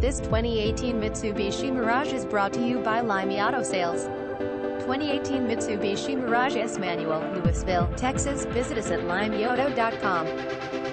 This 2018 Mitsubishi Mirage is brought to you by Laimi Auto Sales. 2018 Mitsubishi Mirage ES Manual, Lewisville, Texas. Visit us at laimiauto.com.